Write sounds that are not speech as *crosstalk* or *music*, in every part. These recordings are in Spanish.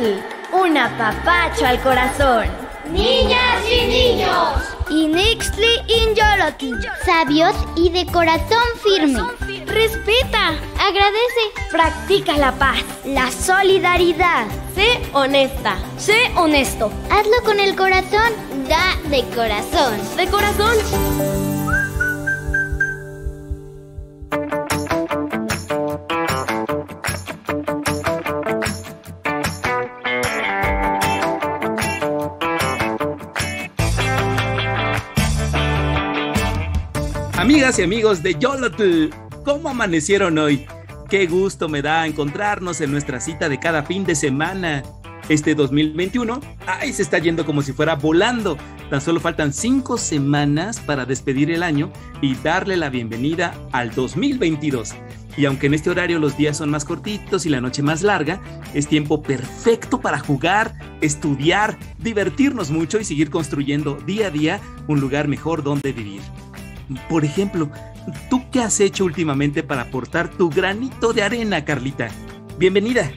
Yolotl, un apapacho al corazón. Niñas y niños. Inixtli Inyolotl, sabios y de corazón firme. Respeta, agradece, practica la paz, la solidaridad. Sé honesta, sé honesto. Hazlo con el corazón, da de corazón. De corazón. Amigas y amigos de Yolotl, ¿cómo amanecieron hoy? Qué gusto me da encontrarnos en nuestra cita de cada fin de semana. Este 2021, ay, se está yendo como si fuera volando. Tan solo faltan cinco semanas para despedir el año y darle la bienvenida al 2022. Y aunque en este horario los días son más cortitos y la noche más larga, es tiempo perfecto para jugar, estudiar, divertirnos mucho y seguir construyendo día a día un lugar mejor donde vivir. Por ejemplo, ¿tú qué has hecho últimamente para aportar tu granito de arena, Carlita? Bienvenida.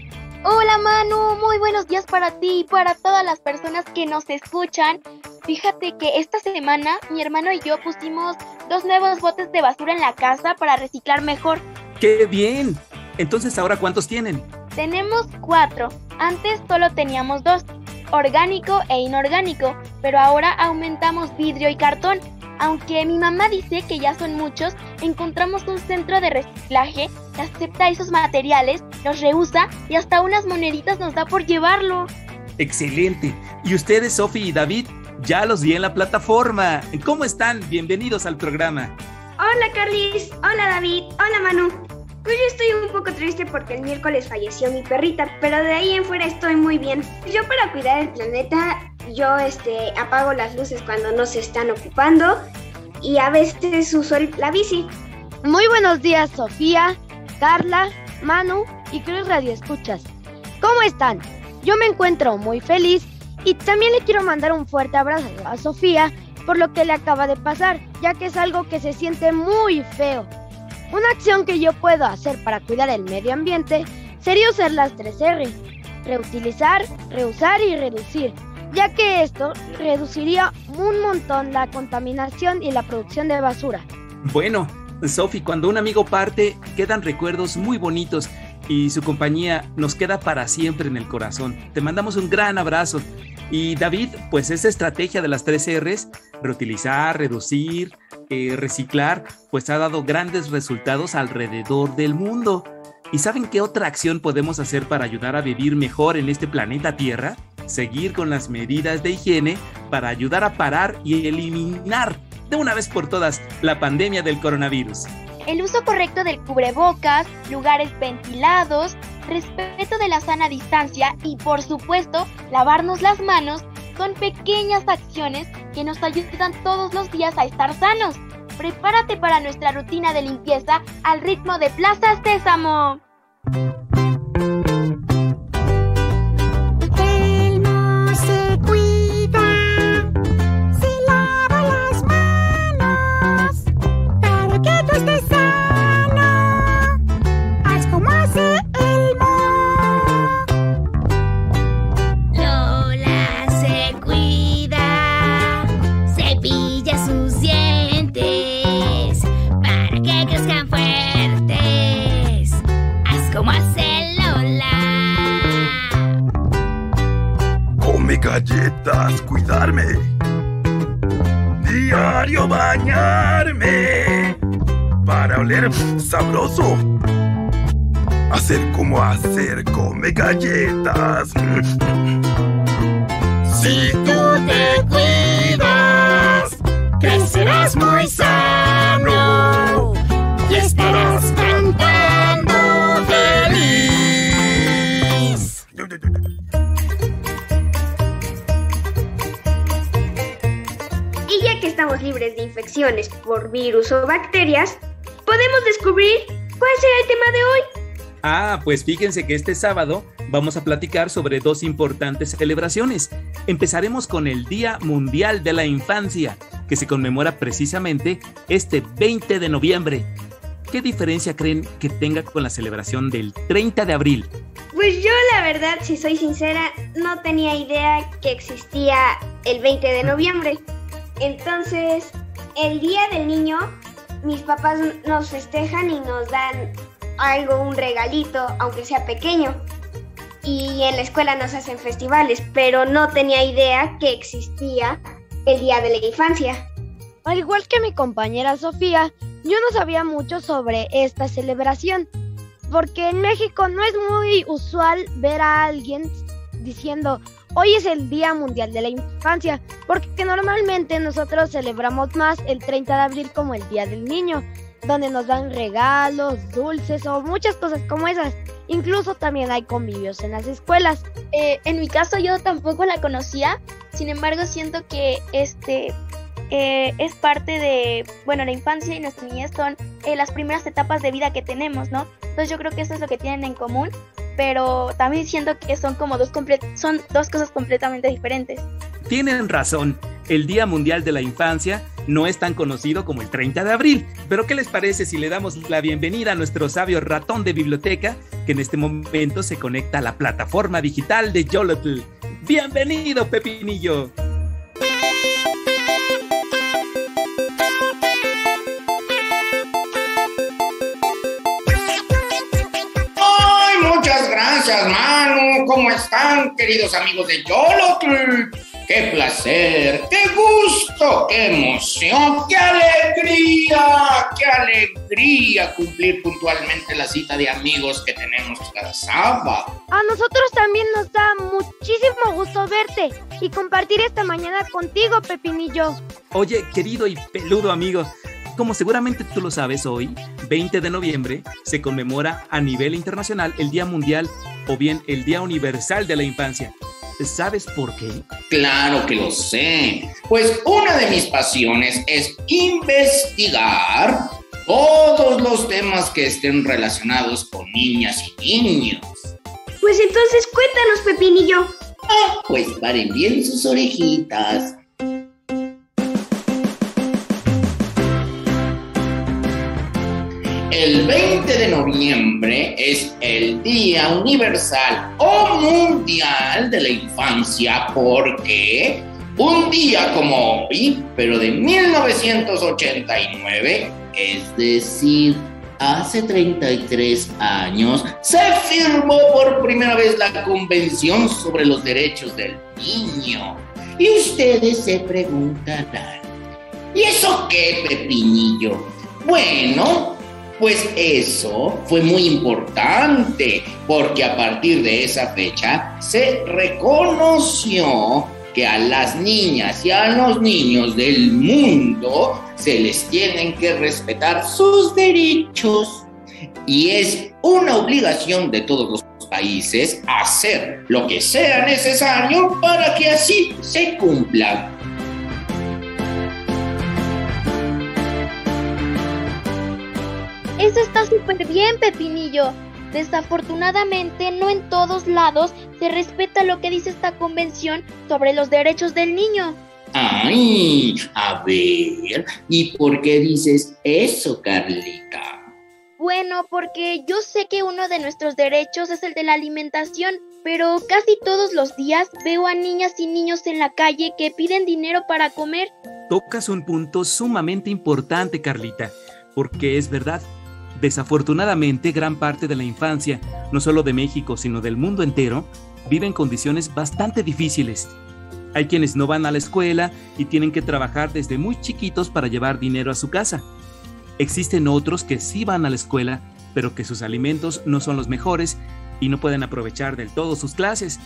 Hola Manu, muy buenos días para ti y para todas las personas que nos escuchan. Fíjate que esta semana mi hermano y yo pusimos dos nuevos botes de basura en la casa para reciclar mejor. ¡Qué bien! Entonces, ¿ahora cuántos tienen? Tenemos cuatro. Antes solo teníamos dos, orgánico e inorgánico, pero ahora aumentamos vidrio y cartón. Aunque mi mamá dice que ya son muchos, encontramos un centro de reciclaje que acepta esos materiales, los reusa y hasta unas moneditas nos da por llevarlo. Excelente. ¿Y ustedes, Sofi y David? Ya los vi en la plataforma. ¿Cómo están? Bienvenidos al programa. Hola Carlis, hola David, hola Manu. Pues yo estoy un poco triste porque el miércoles falleció mi perrita, pero de ahí en fuera estoy muy bien. Yo para cuidar el planeta, yo este, apago las luces cuando no se están ocupando y a veces uso la bici. Muy buenos días Sofía, Carla, Manu y Cruz Radio Escuchas. ¿Cómo están? Yo me encuentro muy feliz y también le quiero mandar un fuerte abrazo a Sofía por lo que le acaba de pasar, ya que es algo que se siente muy feo. Una acción que yo puedo hacer para cuidar el medio ambiente sería usar las 3R. Reutilizar, reusar y reducir, ya que esto reduciría un montón la contaminación y la producción de basura. Bueno, Sofi, cuando un amigo parte, quedan recuerdos muy bonitos y su compañía nos queda para siempre en el corazón. Te mandamos un gran abrazo. Y David, pues esa estrategia de las tres R's, reutilizar, reducir, eh, reciclar, pues ha dado grandes resultados alrededor del mundo. ¿Y saben qué otra acción podemos hacer para ayudar a vivir mejor en este planeta Tierra? Seguir con las medidas de higiene para ayudar a parar y eliminar de una vez por todas la pandemia del coronavirus. El uso correcto del cubrebocas, lugares ventilados, respeto de la sana distancia y por supuesto lavarnos las manos son pequeñas acciones que nos ayudan todos los días a estar sanos. Prepárate para nuestra rutina de limpieza al ritmo de Plaza Sésamo. Cuidarme. Diario bañarme para oler sabroso. Hacer como hacer, come galletas. Si tú te cuidas, crecerás muy sano libres de infecciones por virus o bacterias, podemos descubrir cuál será el tema de hoy. Ah, pues fíjense que este sábado vamos a platicar sobre dos importantes celebraciones. Empezaremos con el Día Mundial de la Infancia, que se conmemora precisamente este 20 de noviembre. ¿Qué diferencia creen que tenga con la celebración del 30 de abril? Pues yo la verdad, si soy sincera, no tenía idea que existía el 20 de noviembre. Entonces, el día del niño, mis papás nos festejan y nos dan algo, un regalito, aunque sea pequeño. Y en la escuela nos hacen festivales, pero no tenía idea que existía el Día de la Infancia. Al igual que mi compañera Sofía, yo no sabía mucho sobre esta celebración, porque en México no es muy usual ver a alguien diciendo, hoy es el Día Mundial de la Infancia, porque normalmente nosotros celebramos más el 30 de abril como el Día del Niño, donde nos dan regalos, dulces o muchas cosas como esas. Incluso también hay convivios en las escuelas. Eh, en mi caso yo tampoco la conocía, sin embargo siento que este eh, es parte de, bueno, la infancia y nuestra niñez son eh, las primeras etapas de vida que tenemos, ¿no? Entonces yo creo que eso es lo que tienen en común, pero también siento que son como dos, son dos cosas completamente diferentes. Tienen razón, el Día Mundial de la Infancia no es tan conocido como el 30 de abril, pero ¿qué les parece si le damos la bienvenida a nuestro sabio ratón de biblioteca que en este momento se conecta a la plataforma digital de Yolotl? Bienvenido, Pepinillo. Gracias, Manu. ¿Cómo están, queridos amigos de Yolotl? ¡Qué placer! ¡Qué gusto! ¡Qué emoción! ¡Qué alegría! ¡Qué alegría cumplir puntualmente la cita de amigos que tenemos cada sábado! A nosotros también nos da muchísimo gusto verte y compartir esta mañana contigo, Pepinillo. Oye, querido y peludo amigo, como seguramente tú lo sabes, hoy, 20 de noviembre, se conmemora a nivel internacional el Día Mundial o bien el Día Universal de la Infancia. ¿Sabes por qué? Claro que lo sé. Pues una de mis pasiones es investigar todos los temas que estén relacionados con niñas y niños. Pues entonces cuéntanos, Pepinillo. Ah, pues paren bien sus orejitas. El 20 de noviembre es el Día Universal o Mundial de la Infancia porque un día como hoy, pero de 1989, es decir, hace 33 años, se firmó por primera vez la Convención sobre los Derechos del Niño. Y ustedes se preguntarán, ¿y eso qué, Pepinillo? Bueno, pues eso fue muy importante, porque a partir de esa fecha se reconoció que a las niñas y a los niños del mundo se les tienen que respetar sus derechos. Y es una obligación de todos los países hacer lo que sea necesario para que así se cumpla. Eso está súper bien, Pepinillo. Desafortunadamente, no en todos lados se respeta lo que dice esta convención sobre los derechos del niño. Ay, a ver, ¿y por qué dices eso, Carlita? Bueno, porque yo sé que uno de nuestros derechos es el de la alimentación, pero casi todos los días veo a niñas y niños en la calle que piden dinero para comer. Tocas un punto sumamente importante, Carlita, porque es verdad, Desafortunadamente, gran parte de la infancia, no solo de México, sino del mundo entero, vive en condiciones bastante difíciles. Hay quienes no van a la escuela y tienen que trabajar desde muy chiquitos para llevar dinero a su casa. Existen otros que sí van a la escuela, pero que sus alimentos no son los mejores y no pueden aprovechar del todo sus clases.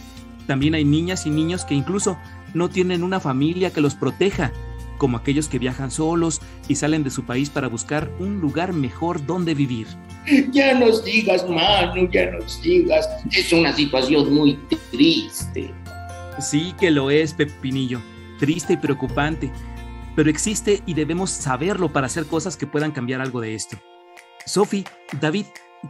También hay niñas y niños que incluso no tienen una familia que los proteja como aquellos que viajan solos y salen de su país para buscar un lugar mejor donde vivir. Ya nos digas, Manu, ya nos digas. Es una situación muy triste. Sí que lo es, Pepinillo. Triste y preocupante. Pero existe y debemos saberlo para hacer cosas que puedan cambiar algo de esto. Sofi, David,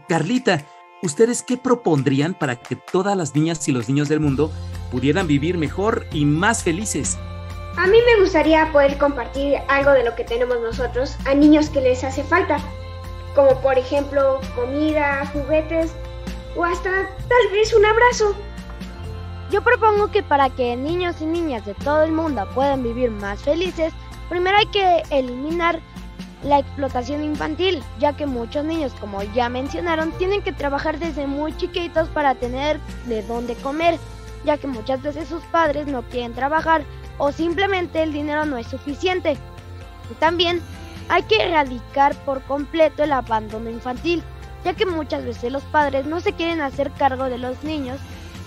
Carlita, ¿ustedes qué propondrían para que todas las niñas y los niños del mundo pudieran vivir mejor y más felices? A mí me gustaría poder compartir algo de lo que tenemos nosotros a niños que les hace falta, como por ejemplo comida, juguetes o hasta tal vez un abrazo. Yo propongo que para que niños y niñas de todo el mundo puedan vivir más felices, primero hay que eliminar la explotación infantil, ya que muchos niños, como ya mencionaron, tienen que trabajar desde muy chiquitos para tener de dónde comer, ya que muchas veces sus padres no quieren trabajar o simplemente el dinero no es suficiente. también hay que erradicar por completo el abandono infantil, ya que muchas veces los padres no se quieren hacer cargo de los niños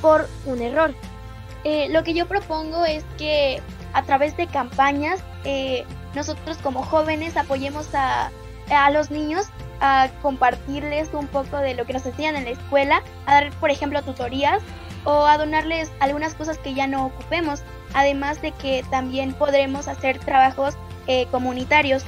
por un error. Eh, lo que yo propongo es que a través de campañas eh, nosotros como jóvenes apoyemos a, a los niños a compartirles un poco de lo que nos enseñan en la escuela, a dar, por ejemplo, tutorías o a donarles algunas cosas que ya no ocupemos, además de que también podremos hacer trabajos eh, comunitarios.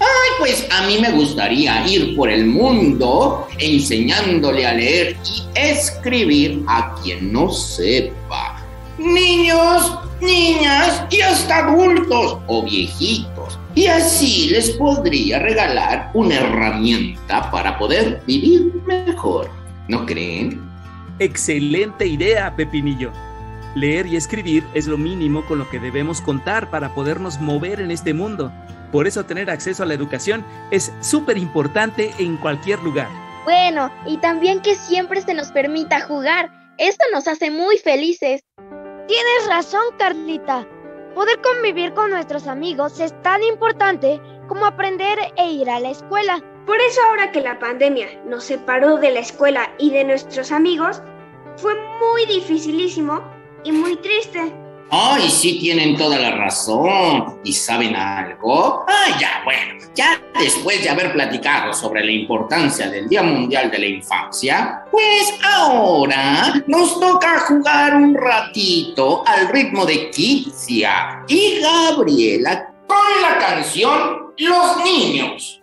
Ay, pues a mí me gustaría ir por el mundo enseñándole a leer y escribir a quien no sepa. Niños, niñas y hasta adultos o viejitos. Y así les podría regalar una herramienta para poder vivir mejor. ¿No creen? Excelente idea, Pepinillo. Leer y escribir es lo mínimo con lo que debemos contar para podernos mover en este mundo. Por eso tener acceso a la educación es súper importante en cualquier lugar. Bueno, y también que siempre se nos permita jugar. Esto nos hace muy felices. Tienes razón, Carlita. Poder convivir con nuestros amigos es tan importante como aprender e ir a la escuela. Por eso ahora que la pandemia nos separó de la escuela y de nuestros amigos, fue muy dificilísimo y muy triste. Ay, sí tienen toda la razón. ¿Y saben algo? Ah, ya, bueno, ya después de haber platicado sobre la importancia del Día Mundial de la Infancia, pues ahora nos toca jugar un ratito al ritmo de Kitsia y Gabriela con la canción Los Niños.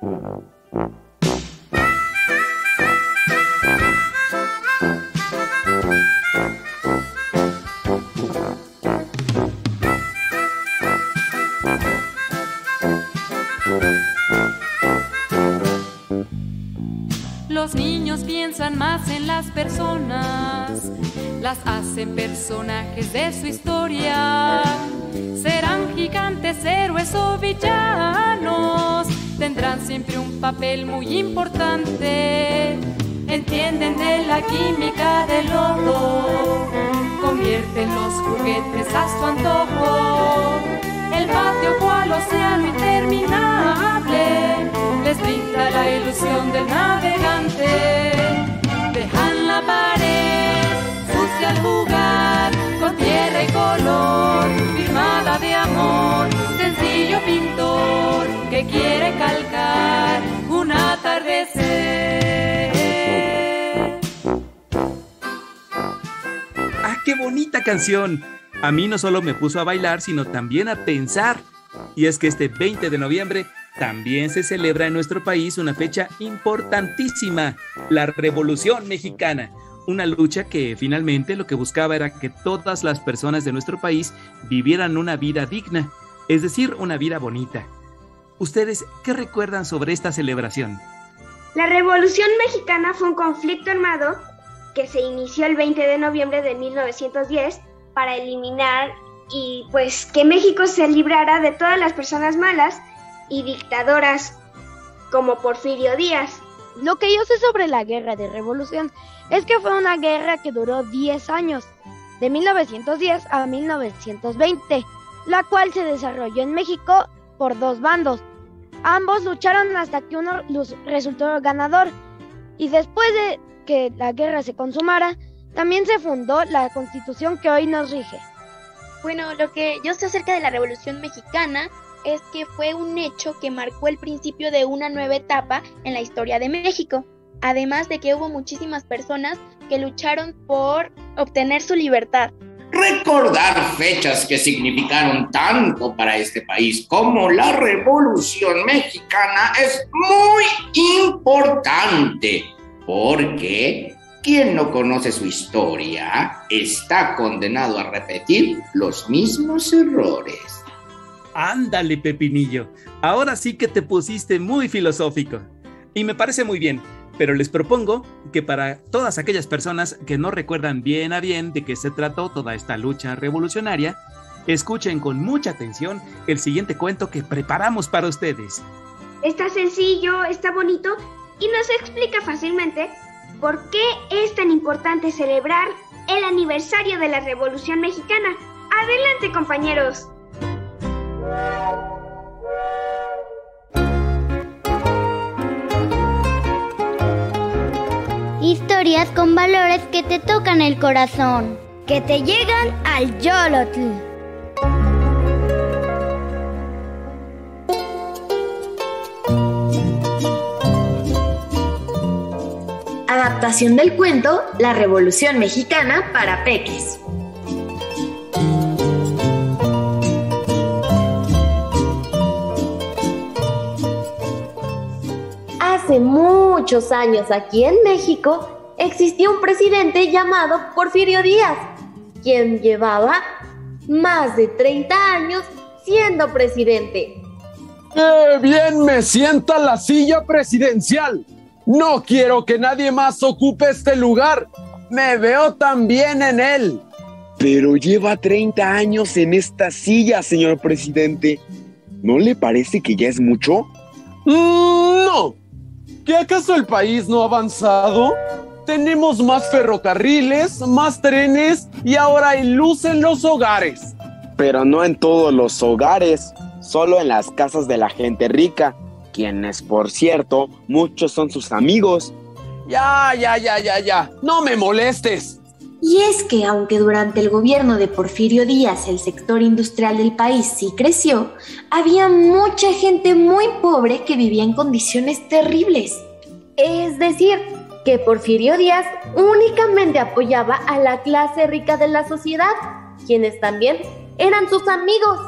Piensan más en las personas, las hacen personajes de su historia. Serán gigantes, héroes o villanos, tendrán siempre un papel muy importante. Entienden de la química del lodo, convierten los juguetes a su antojo. Firmada de amor, sencillo pintor que quiere calcar un atardecer. ¡Ah, qué bonita canción! A mí no solo me puso a bailar, sino también a pensar. Y es que este 20 de noviembre también se celebra en nuestro país una fecha importantísima, la Revolución Mexicana, una lucha que finalmente lo que buscaba era que todas las personas de nuestro país vivieran una vida digna, es decir, una vida bonita. ¿Ustedes qué recuerdan sobre esta celebración? La Revolución Mexicana fue un conflicto armado que se inició el 20 de noviembre de 1910 para eliminar y pues que México se librara de todas las personas malas y dictadoras como Porfirio Díaz. Lo que yo sé sobre la guerra de revolución es que fue una guerra que duró 10 años, de 1910 a 1920, la cual se desarrolló en México por dos bandos. Ambos lucharon hasta que uno resultó ganador y después de que la guerra se consumara, también se fundó la constitución que hoy nos rige. Bueno, lo que yo sé acerca de la Revolución Mexicana es que fue un hecho que marcó el principio de una nueva etapa en la historia de México, además de que hubo muchísimas personas que lucharon por obtener su libertad. Recordar fechas que significaron tanto para este país como la Revolución Mexicana es muy importante, porque quien no conoce su historia está condenado a repetir los mismos errores. Ándale, Pepinillo. Ahora sí que te pusiste muy filosófico. Y me parece muy bien. Pero les propongo que para todas aquellas personas que no recuerdan bien a bien de qué se trató toda esta lucha revolucionaria, escuchen con mucha atención el siguiente cuento que preparamos para ustedes. Está sencillo, está bonito y nos explica fácilmente por qué es tan importante celebrar el aniversario de la Revolución Mexicana. Adelante compañeros. Historias con valores que te tocan el corazón, que te llegan al Yolotl. Adaptación del cuento La Revolución Mexicana para Peques. Hace muchos años aquí en México existía un presidente llamado Porfirio Díaz, quien llevaba más de 30 años siendo presidente. ¡Qué bien me sienta la silla presidencial! No quiero que nadie más ocupe este lugar. Me veo también en él. Pero lleva 30 años en esta silla, señor presidente. ¿No le parece que ya es mucho? Mm, no. ¿Qué acaso el país no ha avanzado? Tenemos más ferrocarriles, más trenes y ahora hay luz en los hogares. Pero no en todos los hogares, solo en las casas de la gente rica, quienes, por cierto, muchos son sus amigos. Ya, ya, ya, ya, ya, no me molestes. Y es que aunque durante el gobierno de Porfirio Díaz el sector industrial del país sí creció, había mucha gente muy pobre que vivía en condiciones terribles. Es decir, que Porfirio Díaz únicamente apoyaba a la clase rica de la sociedad, quienes también eran sus amigos.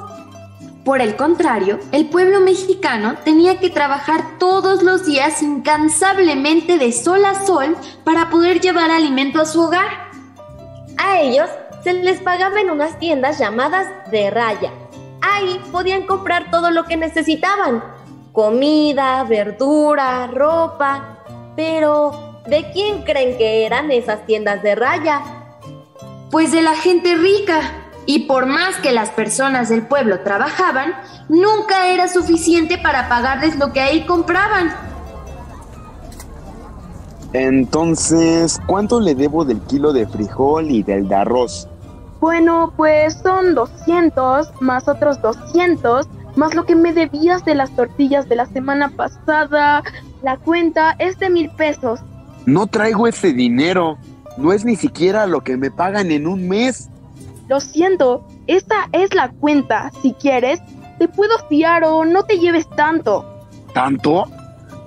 Por el contrario, el pueblo mexicano tenía que trabajar todos los días incansablemente de sol a sol para poder llevar alimento a su hogar. A ellos se les pagaba en unas tiendas llamadas de raya. Ahí podían comprar todo lo que necesitaban. Comida, verdura, ropa. Pero, ¿de quién creen que eran esas tiendas de raya? Pues de la gente rica. Y por más que las personas del pueblo trabajaban, nunca era suficiente para pagarles lo que ahí compraban. Entonces, ¿cuánto le debo del kilo de frijol y del de arroz? Bueno, pues son 200 más otros 200 más lo que me debías de las tortillas de la semana pasada. La cuenta es de mil pesos. No traigo ese dinero. No es ni siquiera lo que me pagan en un mes. Lo siento, esta es la cuenta. Si quieres, te puedo fiar o no te lleves tanto. ¿Tanto?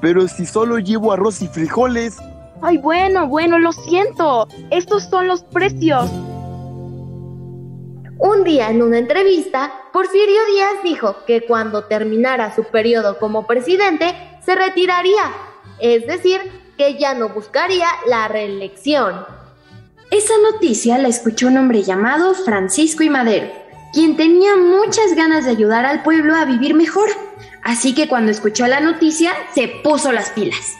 Pero si solo llevo arroz y frijoles. Ay, bueno, bueno, lo siento. Estos son los precios. Un día en una entrevista, Porfirio Díaz dijo que cuando terminara su periodo como presidente, se retiraría. Es decir, que ya no buscaría la reelección. Esa noticia la escuchó un hombre llamado Francisco y Madero, quien tenía muchas ganas de ayudar al pueblo a vivir mejor. Así que cuando escuchó la noticia, se puso las pilas.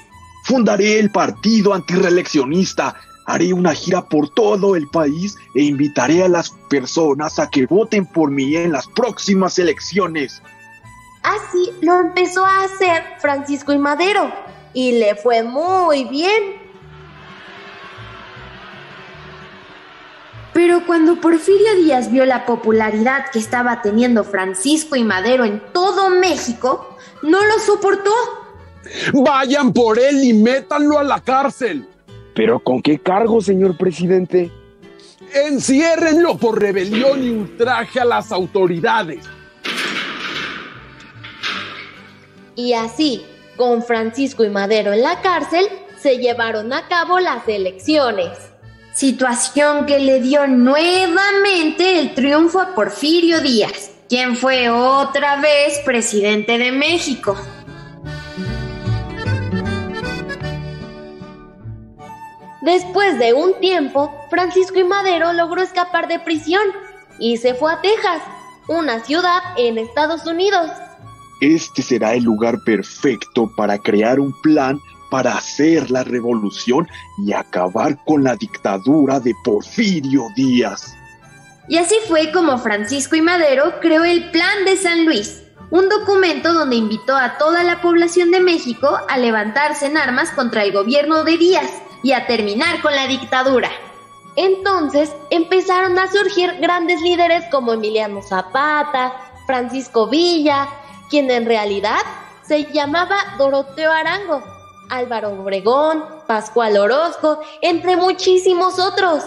Fundaré el partido antireeleccionista. Haré una gira por todo el país e invitaré a las personas a que voten por mí en las próximas elecciones. Así lo empezó a hacer Francisco y Madero y le fue muy bien. Pero cuando Porfirio Díaz vio la popularidad que estaba teniendo Francisco y Madero en todo México, no lo soportó. Vayan por él y métanlo a la cárcel. ¿Pero con qué cargo, señor presidente? Enciérrenlo por rebelión y ultraje a las autoridades. Y así, con Francisco y Madero en la cárcel, se llevaron a cabo las elecciones. Situación que le dio nuevamente el triunfo a Porfirio Díaz, quien fue otra vez presidente de México. Después de un tiempo, Francisco y Madero logró escapar de prisión y se fue a Texas, una ciudad en Estados Unidos. Este será el lugar perfecto para crear un plan para hacer la revolución y acabar con la dictadura de Porfirio Díaz. Y así fue como Francisco y Madero creó el Plan de San Luis, un documento donde invitó a toda la población de México a levantarse en armas contra el gobierno de Díaz y a terminar con la dictadura. Entonces empezaron a surgir grandes líderes como Emiliano Zapata, Francisco Villa, quien en realidad se llamaba Doroteo Arango, Álvaro Obregón, Pascual Orozco, entre muchísimos otros.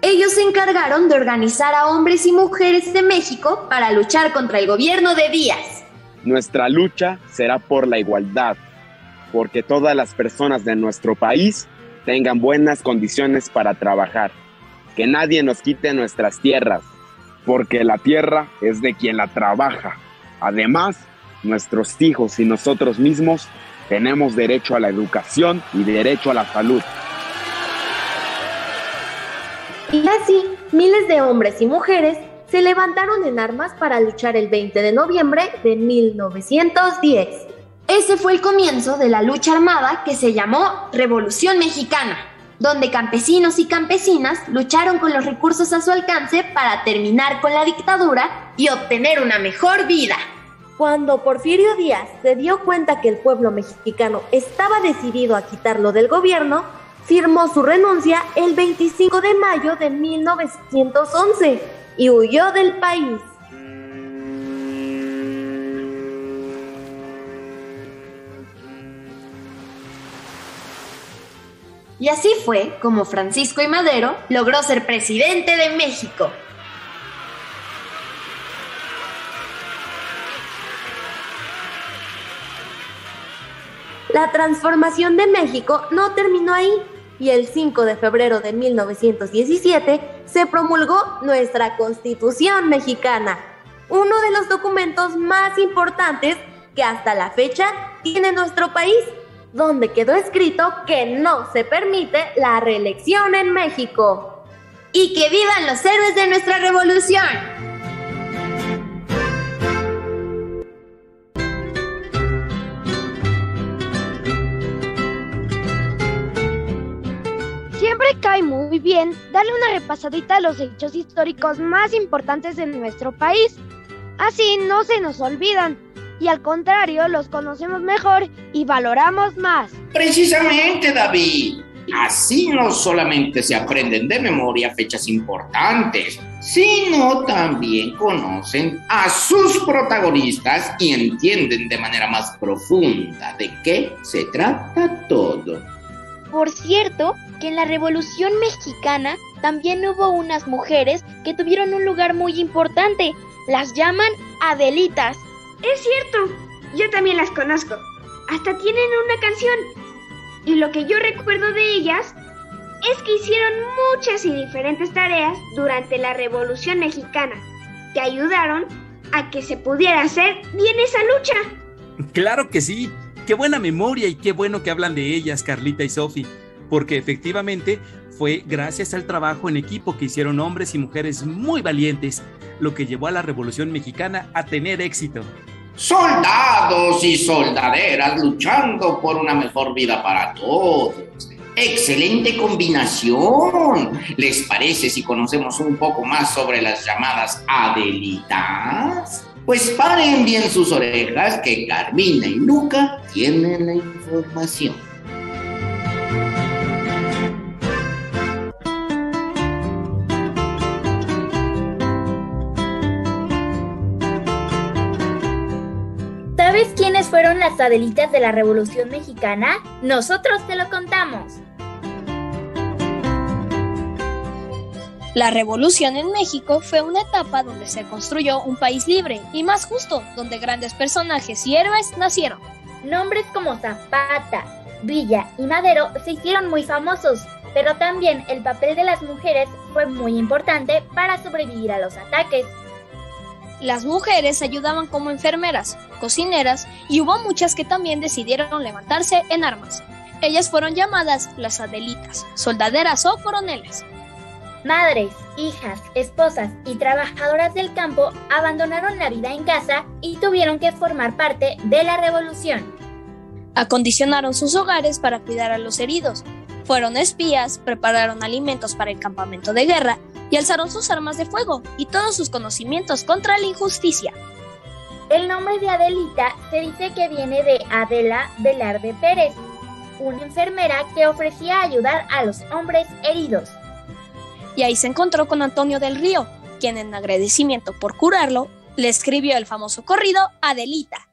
Ellos se encargaron de organizar a hombres y mujeres de México para luchar contra el gobierno de Díaz. Nuestra lucha será por la igualdad, porque todas las personas de nuestro país tengan buenas condiciones para trabajar, que nadie nos quite nuestras tierras, porque la tierra es de quien la trabaja. Además, nuestros hijos y nosotros mismos tenemos derecho a la educación y derecho a la salud. Y así, miles de hombres y mujeres se levantaron en armas para luchar el 20 de noviembre de 1910. Ese fue el comienzo de la lucha armada que se llamó Revolución Mexicana, donde campesinos y campesinas lucharon con los recursos a su alcance para terminar con la dictadura y obtener una mejor vida. Cuando Porfirio Díaz se dio cuenta que el pueblo mexicano estaba decidido a quitarlo del gobierno, firmó su renuncia el 25 de mayo de 1911 y huyó del país. Y así fue como Francisco y Madero logró ser presidente de México. La transformación de México no terminó ahí y el 5 de febrero de 1917 se promulgó nuestra Constitución mexicana, uno de los documentos más importantes que hasta la fecha tiene nuestro país, donde quedó escrito que no se permite la reelección en México. Y que vivan los héroes de nuestra revolución. Siempre cae muy bien darle una repasadita a los hechos históricos más importantes de nuestro país. Así no se nos olvidan y al contrario los conocemos mejor y valoramos más. Precisamente, David. Así no solamente se aprenden de memoria fechas importantes, sino también conocen a sus protagonistas y entienden de manera más profunda de qué se trata todo. Por cierto, que en la Revolución Mexicana también hubo unas mujeres que tuvieron un lugar muy importante. Las llaman Adelitas. Es cierto, yo también las conozco. Hasta tienen una canción. Y lo que yo recuerdo de ellas es que hicieron muchas y diferentes tareas durante la Revolución Mexicana, que ayudaron a que se pudiera hacer bien esa lucha. Claro que sí. Qué buena memoria y qué bueno que hablan de ellas, Carlita y Sofi, porque efectivamente fue gracias al trabajo en equipo que hicieron hombres y mujeres muy valientes, lo que llevó a la Revolución Mexicana a tener éxito. Soldados y soldaderas luchando por una mejor vida para todos. Excelente combinación. ¿Les parece si conocemos un poco más sobre las llamadas Adelitas? Pues paren bien sus orejas que Carmina y Luca tienen la información. Quiénes fueron las Adelitas de la Revolución Mexicana? Nosotros te lo contamos. La revolución en México fue una etapa donde se construyó un país libre y más justo, donde grandes personajes y héroes nacieron. Nombres como Zapata, Villa y Madero se hicieron muy famosos, pero también el papel de las mujeres fue muy importante para sobrevivir a los ataques. Las mujeres ayudaban como enfermeras, cocineras y hubo muchas que también decidieron levantarse en armas. Ellas fueron llamadas las Adelitas, soldaderas o coroneles. Madres, hijas, esposas y trabajadoras del campo abandonaron la vida en casa y tuvieron que formar parte de la revolución. Acondicionaron sus hogares para cuidar a los heridos. Fueron espías, prepararon alimentos para el campamento de guerra y alzaron sus armas de fuego y todos sus conocimientos contra la injusticia. El nombre de Adelita se dice que viene de Adela Velarde Pérez, una enfermera que ofrecía ayudar a los hombres heridos. Y ahí se encontró con Antonio del Río, quien en agradecimiento por curarlo, le escribió el famoso corrido Adelita.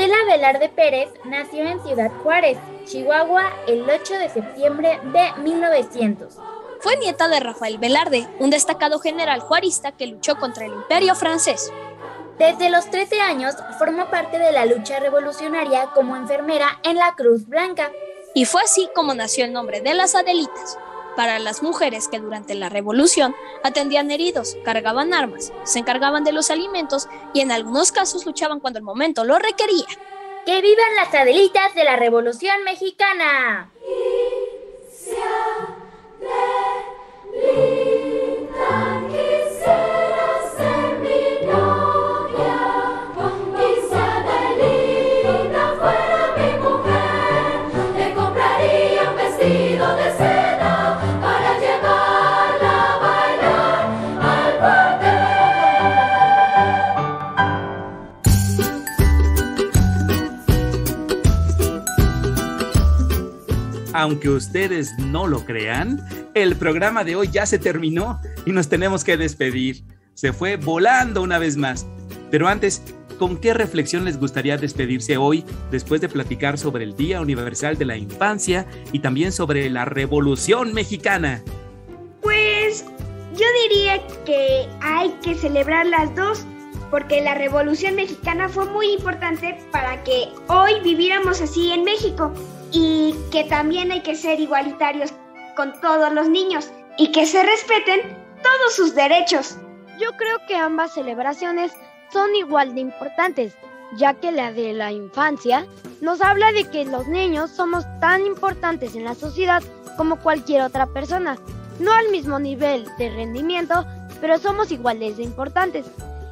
Adela Velarde Pérez nació en Ciudad Juárez, Chihuahua, el 8 de septiembre de 1900. Fue nieta de Rafael Velarde, un destacado general juarista que luchó contra el imperio francés. Desde los 13 años formó parte de la lucha revolucionaria como enfermera en la Cruz Blanca. Y fue así como nació el nombre de las Adelitas, para las mujeres que durante la revolución atendían heridos, cargaban armas, se encargaban de los alimentos y en algunos casos luchaban cuando el momento lo requería. ¡Que vivan las Adelitas de la Revolución Mexicana! Aunque ustedes no lo crean, el programa de hoy ya se terminó y nos tenemos que despedir. Se fue volando una vez más. Pero antes, ¿con qué reflexión les gustaría despedirse hoy después de platicar sobre el Día Universal de la Infancia y también sobre la Revolución Mexicana? Pues yo diría que hay que celebrar las dos porque la Revolución Mexicana fue muy importante para que hoy viviéramos así en México y que también hay que ser igualitarios con todos los niños y que se respeten todos sus derechos. Yo creo que ambas celebraciones son igual de importantes, ya que la de la infancia nos habla de que los niños somos tan importantes en la sociedad como cualquier otra persona, no al mismo nivel de rendimiento, pero somos iguales de importantes.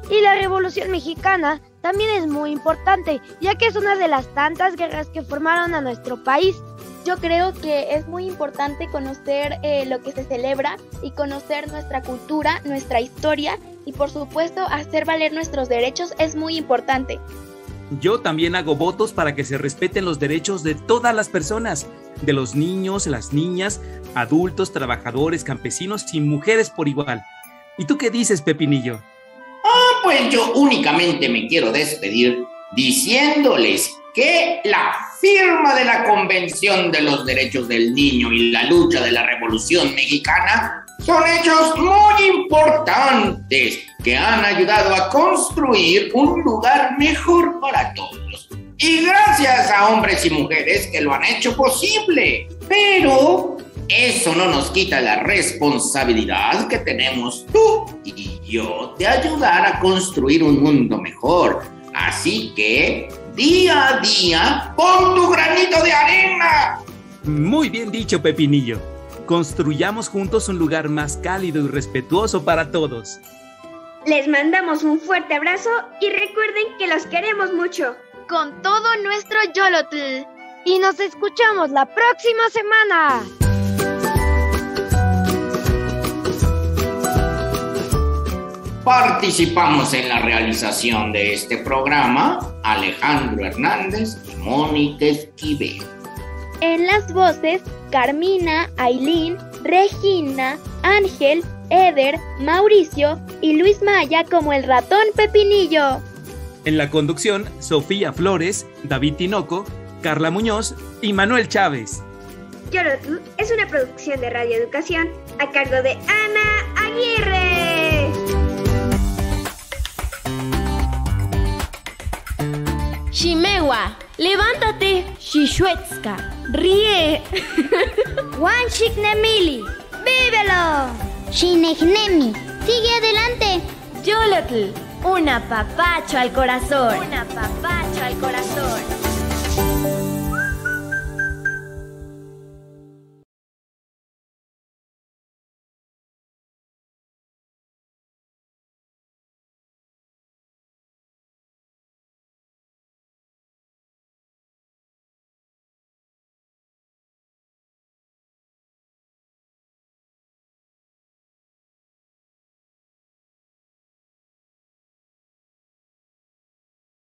Y la Revolución Mexicana también es muy importante, ya que es una de las tantas guerras que formaron a nuestro país. Yo creo que es muy importante conocer eh, lo que se celebra y conocer nuestra cultura, nuestra historia y por supuesto hacer valer nuestros derechos es muy importante. Yo también hago votos para que se respeten los derechos de todas las personas, de los niños, las niñas, adultos, trabajadores, campesinos y mujeres por igual. ¿Y tú qué dices, Pepinillo? Ah, pues yo únicamente me quiero despedir diciéndoles que la firma de la Convención de los Derechos del Niño y la lucha de la Revolución Mexicana son hechos muy importantes que han ayudado a construir un lugar mejor para todos. Y gracias a hombres y mujeres que lo han hecho posible. Pero eso no nos quita la responsabilidad que tenemos tú y yo de ayudar a construir un mundo mejor. Así que, día a día, pon tu granito de arena. Muy bien dicho, Pepinillo. Construyamos juntos un lugar más cálido y respetuoso para todos. Les mandamos un fuerte abrazo y recuerden que los queremos mucho. Con todo nuestro Yolotl. Y nos escuchamos la próxima semana. Participamos en la realización de este programa Alejandro Hernández y Mónica Esquivel. En las voces, Carmina, Ailín, Regina, Ángel, Eder, Mauricio y Luis Maya como el ratón Pepinillo. En la conducción, Sofía Flores, David Tinoco, Carla Muñoz y Manuel Chávez. Yolotl es una producción de Radio Educación a cargo de Ana Aguirre. Shimewa, levántate, Shishuetska, ríe. *laughs* Wanshiknemili, vívelo. Shinegnemi, sigue adelante. Yolotl, un apapacho al corazón. Un apapacho al corazón.